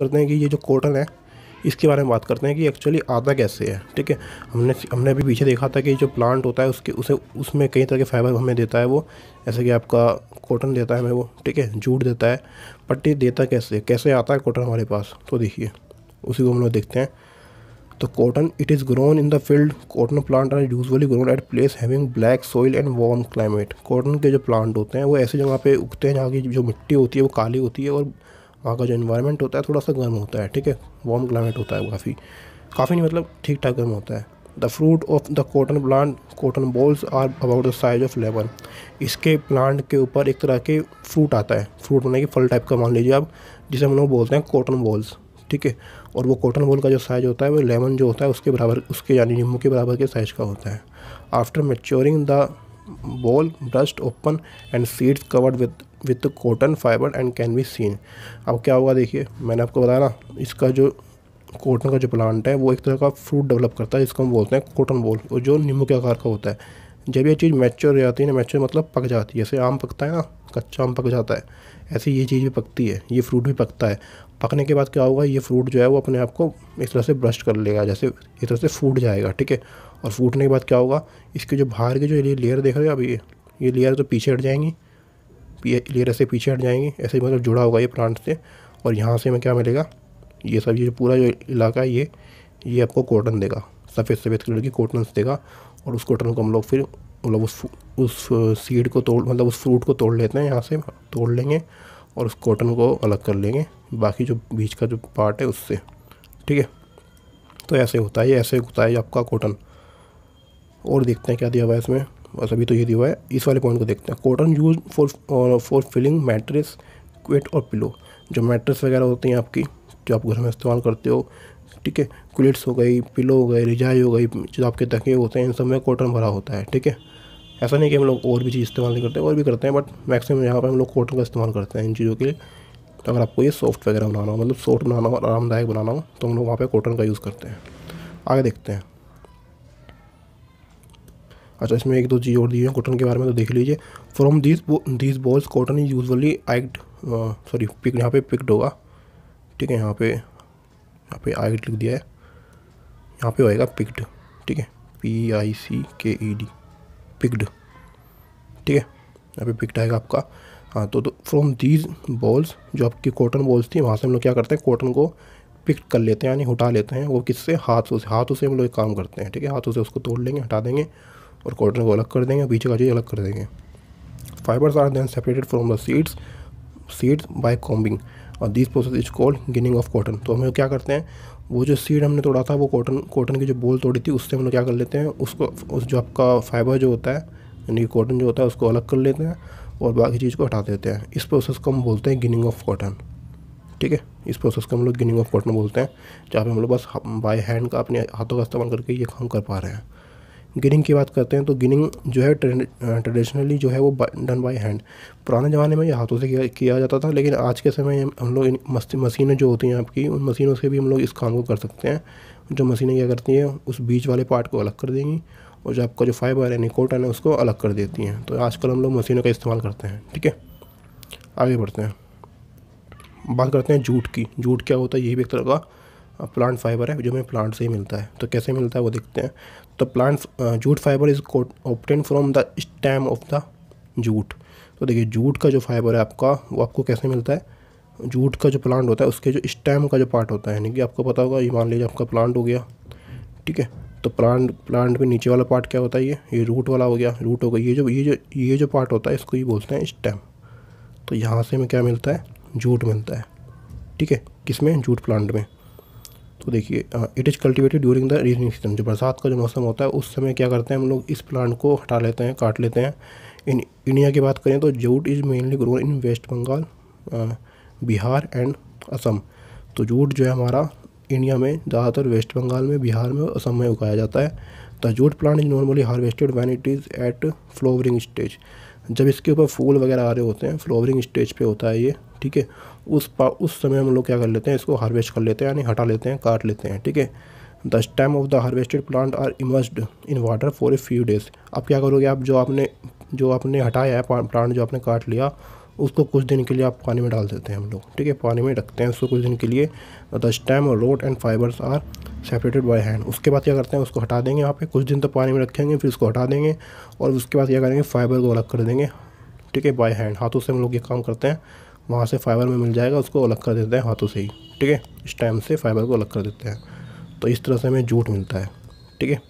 करते हैं कि ये जो कॉटन है, इसके बारे में बात करते हैं कि एक्चुअली आता कैसे है, ठीक है? हमने हमने अभी पीछे देखा था कि जो प्लांट होता है, उसके, उसे, उसमें कई तरह के फाइबर हमें देता है वो, जैसे कि आपका कॉटन देता है हमें वो, ठीक है? जूट देता है, पट्टी देता कैसे कैसे आता है कॉटन हमारे पास? तो देखिए, उसी को हम लोग देखते हैं। तो cotton it is grown in the field cotton plant are usually grown at place having black soil and warm climate cotton के जो प्लांट होते हैं, वो ऐसी जगह पे उगते हैं जहाँ की जो मिट्टी होती है, वो काली होती है और वहाँ का जो इन्वायरमेंट होता है थोड़ा सा गर्म होता है, ठीक है? वार्म क्लाइमेट होता है काफ़ी। काफ़ी नहीं मतलब ठीक ठाक गर्म होता है। The fruit of the cotton plant cotton balls are about the size of lemon इसके प्लांट के ऊपर एक तरह के फ्रूट आता है। फ्रूट बने की फल टाइप का मान लीजिए आप, जिसे हम लोग बोलते हैं कॉटन बॉल्स ठीक है? और वो कॉटन बॉल का जो साइज़ होता है, वो लेमन जो होता है, उसके बराबर, उसके यानी नींबू के बराबर के साइज़ का होता है। After maturing the ball burst open and seeds covered with with cotton fibre and can be seen अब क्या होगा देखिए, मैंने आपको बताया ना, इसका जो कॉटन का जो प्लांट है, वो एक तरह का फ्रूट डेवलप करता है, जिसको हम बोलते हैं कॉटन बॉल और जो नींबू के आकार का होता है। जब ये चीज़ मैच्योर हो जाती है ना मैच्योर मतलब पक जाती है। जैसे आम पकता है ना, कच्चा आम पक जाता है। ऐसे ये चीज़ भी पकती है, ये फ्रूट भी पकता है। पकने के बाद क्या होगा, ये फ्रूट जो है वो अपने आप को इस तरह से ब्रश कर लेगा, जैसे इस तरह से फूट जाएगा, ठीक है? और फूटने के बाद क्या होगा, इसके जो बाहर की जो ये लेयर देख रहे हो अभी ये ये लेयर तो पीछे हट जाएँगी। लेयर ऐसे पीछे हट जाएँगी, ऐसे मतलब जुड़ा होगा ये प्लांट से। और यहाँ से हमें क्या मिलेगा, ये सब, ये पूरा जो इलाका है, ये ये आपको कॉटन देगा सफ़ेद सफ़ेद कलर की कॉटन देगा। और उस कॉटन को हम लोग फिर मतलब उस उस सीड को तोड़ मतलब उस फ्रूट को तोड़ लेते हैं, यहाँ से तोड़ लेंगे। और उस कॉटन को अलग कर लेंगे। बाकी जो बीच का जो पार्ट है उससे। ठीक है? तो ऐसे होता है, ऐसे होता है आपका कॉटन और देखते हैं क्या दिया हुआ है इसमें। बस अभी तो ये दिया हुआ है। इस वाले पॉइंट को देखते हैं। Cotton use for for filling mattress quilt और पिलो जो मैट्रेस वगैरह होती हैं आपकी, जो आप घर में इस्तेमाल करते हो, ठीक है? क्लिट्स हो गई पिलो हो गई रिजाई हो गई, जो आपके तकिए होते हैं, इन सब में कॉटन भरा होता है। ठीक है? ऐसा नहीं कि हम लोग और भी चीज़ इस्तेमाल नहीं करते, और भी करते हैं बट मैक्सिमम यहाँ पर हम लोग कॉटन का इस्तेमाल करते हैं इन चीज़ों के लिए। तो अगर आपको ये सॉफ्ट वगैरह बनाना हो मतलब सॉफ्ट बनाना हो, आरामदायक बनाना हो तो हम लोग वहाँ पर कॉटन का यूज़ करते हैं। आगे देखते हैं। अच्छा इसमें एक दो चीज़ और दी है कॉटन के बारे में तो देख लीजिए। From this this balls cotton is usually आइक्ड sorry pick यहाँ पे पिक्ड होगा। ठीक है, यहाँ पे यहाँ पे आइट लिख दिया है। यहाँ पे होएगा पिक्ड ठीक है? पी आई सी के ई डी पिक्ड ठीक है? यहाँ पे पिक्ड आएगा आपका। हाँ तो फ्रॉम दीज बॉल्स जो आपकी कॉटन बॉल्स थी, वहाँ से हम लोग क्या करते हैं? कॉटन को पिक कर लेते हैं, यानी हटा लेते हैं। वो किससे? हाथों से। हाथों से हम लोग एक काम करते हैं, ठीक है? हाथों से उसको तोड़ लेंगे, हटा देंगे और कॉटन को अलग कर देंगे, पीछे का चीज़ अलग कर देंगे। Fibres are then separated from the seeds seeds by combing और this process is called ginning of cotton तो हम क्या करते हैं? वो जो सीड हमने तोड़ा था, वो कॉटन कॉटन की जो बोल तोड़ी थी, उससे हम लोग क्या कर लेते हैं? उसको, उस जो आपका फाइबर जो होता है, यानी कॉटन जो होता है, उसको अलग कर लेते हैं और बाकी चीज़ को हटा देते हैं। इस प्रोसेस को हम बोलते हैं गिनिंग ऑफ़ कॉटन ठीक है? इस प्रोसेस को हम लोग गिनिंग ऑफ़ कॉटन बोलते हैं, जहाँ पे हम लोग बस बाय हैंड का अपने हाथों का इस्तेमाल करके ये काम कर पा रहे हैं। गिनिंग की बात करते हैं तो गिनिंग जो है ट्रेडिशनली जो है वो डन बाय हैंड। पुराने ज़माने में ये हाथों से किया, किया जाता था लेकिन आज के समय हम लोग मशीनें जो होती हैं आपकी उन मशीनों से भी हम लोग इस काम को कर सकते हैं। जो मशीनें क्या करती हैं उस बीच वाले पार्ट को अलग कर देंगी और जो आपका जो फाइबर है निकोटन है उसको अलग कर देती हैं। तो आजकल हम लोग मशीनों का इस्तेमाल करते हैं ठीक है? आगे बढ़ते हैं। बात करते हैं जूट की। जूट क्या होता है ये भी एक तरह का प्लांट फाइबर है, जो हमें प्लांट से ही मिलता है। तो कैसे मिलता है वो देखते हैं। तो plant jute fibre is obtained from the stem of the jute तो देखिए जूट का जो फाइबर है आपका, वो आपको कैसे मिलता है? जूट का जो प्लांट होता है, उसके जो स्टैम का जो पार्ट होता है, यानी कि आपको पता होगा, ये मान लीजिए आपका प्लांट हो गया। ठीक है? तो प्लांट प्लांट में नीचे वाला पार्ट क्या होता है ये? ये रूट वाला हो गया। रूट हो गया। ये जो ये जो ये जो पार्ट होता है, इसको ये बोलते हैं स्टेम तो यहाँ से हमें क्या मिलता है? जूट मिलता है। ठीक है? किसमें जूट प्लांट में। तो देखिए it is cultivated during the raining season जो बरसात का जो मौसम होता है, उस समय क्या करते हैं हम लोग, इस प्लांट को हटा लेते हैं, काट लेते हैं। इन इंडिया की बात करें तो jute is mainly grown in West Bengal Bihar and Assam तो जूट जो है हमारा इंडिया में, ज़्यादातर वेस्ट बंगाल में बिहार में असम में उगाया जाता है। The jute plant is normally harvested when it is at flowering stage जब इसके ऊपर फूल वगैरह आ रहे होते हैं फ्लोवरिंग स्टेज पे होता है ये, ठीक है? उस पा, उस समय हम लोग क्या कर लेते हैं, इसको हार्वेस्ट कर लेते हैं, यानी हटा लेते हैं, काट लेते हैं, ठीक है? The stem of the harvested plant are immersed in water for a few days अब क्या करोगे, आप जो आपने जो आपने हटाया है प्लांट जो आपने काट लिया उसको कुछ दिन के लिए आप पानी में डाल देते हैं हम लोग, ठीक है? पानी में रखते हैं उसको कुछ दिन के लिए। द स्टेम और rod and fibres are separated by hand उसके बाद क्या करते हैं, उसको हटा देंगे यहाँ पे। कुछ दिन तो पानी में रखेंगे, फिर उसको हटा देंगे और उसके बाद क्या करेंगे फाइबर को अलग कर देंगे, ठीक है? बाय हैंड हाथों से हम लोग ये काम करते हैं। वहाँ से फाइबर में मिल जाएगा, उसको अलग कर देते हैं हाथों से ही, ठीक है? स्टेम से फाइबर को अलग कर देते हैं। तो इस तरह से हमें जूट मिलता है, ठीक है?